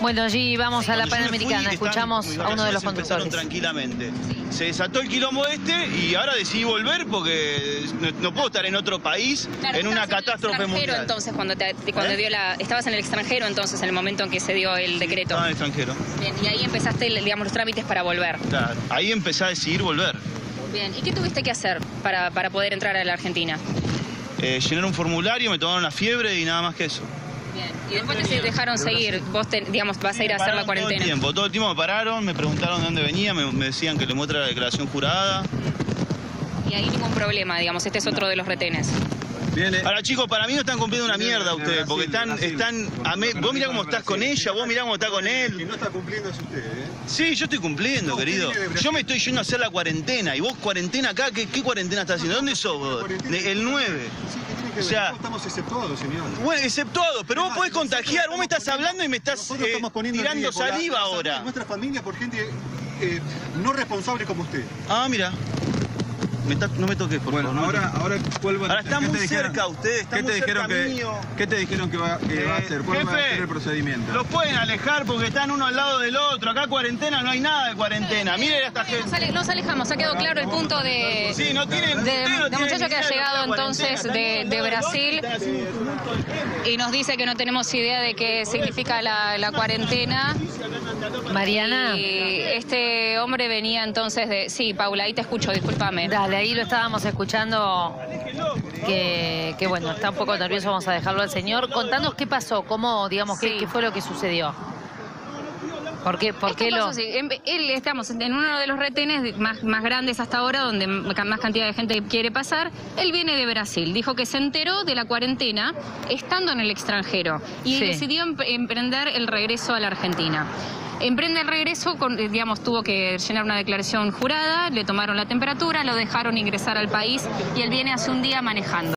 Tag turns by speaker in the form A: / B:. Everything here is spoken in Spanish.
A: Bueno, allí vamos a la
B: fui,
A: Panamericana, escuchamos a uno de los conductores.
B: tranquilamente. Se desató el quilombo este y ahora decidí volver porque no, no puedo estar en otro país
C: Claro,
B: en una
C: el
B: catástrofe
C: extranjero,
B: mundial.
C: entonces cuando te, cuando
B: ¿Eh?
C: dio la estabas en el extranjero entonces en el momento en que se dio el decreto.
B: Estaba en el extranjero.
C: Bien, y ahí empezaste digamos los trámites para volver.
B: Claro. Ahí empecé a decidir volver.
C: Bien, ¿y qué tuviste que hacer para, para poder entrar a la Argentina?
B: Eh, llenar un formulario, me tomaron la fiebre y nada más que eso.
C: Bien. Y después te dejaron seguir, vos te- digamos vas a ir a hacer la
B: Pararon Todo
C: cuarentena.
B: el tiempo, todo el tiempo me pararon, me preguntaron de dónde venía, me, me decían que le muestre la declaración jurada.
C: Y ahí ningún problema, digamos, este es otro de los retenes.
D: Viene.
B: Ahora chicos, para mí no están cumpliendo una mierda
D: de
B: ustedes, porque están, están, a me- vos mirá cómo estás con ella, vos mirá cómo estás con
D: Que
B: él.
D: no está cumpliendo es usted, ¿eh?
B: Sí, yo estoy cumpliendo, querido. Yo me estoy yendo a hacer la cuarentena, y vos cuarentena acá, ¿qué, qué cuarentena estás haciendo? ¿Dónde sos vos? El 9.
D: Sí, ¿qué tiene que ver?
B: O sea-
D: estamos exceptuados, señor.
B: Bueno, exceptuado, pero vos podés contagiar, vos me estás hablando y me estás eh, tirando saliva ahora.
D: Nuestra familia por gente eh, no responsable como usted.
B: Ah, mira. Me no me toques, por
D: Bueno,
B: favor.
D: ahora, ahora, ¿cuál va
B: Ahora está muy
D: dijeron?
B: cerca usted, está
D: ¿Qué
B: muy
D: te dijeron
B: cerca
D: que,
B: mío.
D: ¿Qué te dijeron que va, que va a
B: Eh,
D: hacer? ¿Cuál va a ser el procedimiento?
B: Los pueden alejar porque están uno al lado del otro. Acá cuarentena, no hay nada de cuarentena. Miren a esta
C: Nos,
B: gente.
C: ale- nos alejamos, ha quedado claro el punto de,
B: Sí, no tienen.
C: de,
B: no
C: de muchacho que ha llegado entonces de, de Brasil y nos dice que no tenemos idea de qué significa la, la cuarentena.
A: Mariana,
C: Y este hombre venía entonces de... Sí, Paula, ahí te escucho, discúlpame.
A: dale, ahí lo estábamos escuchando, que, que bueno, está un poco nervioso, vamos a dejarlo al señor. Contanos qué pasó, cómo, digamos, qué,
C: Sí.
A: qué fue lo que sucedió. ¿Por qué, por lo...?
C: así. En- Él, estamos en uno de los retenes más, más grandes hasta ahora, donde más cantidad de gente quiere pasar. Él viene de Brasil. Dijo que se enteró de la cuarentena estando en el extranjero y
A: Sí.
C: decidió em- emprender el regreso a la Argentina. Emprende el regreso, con, eh, digamos, tuvo que llenar una declaración jurada, le tomaron la temperatura, lo dejaron ingresar al país y él viene hace un día manejando.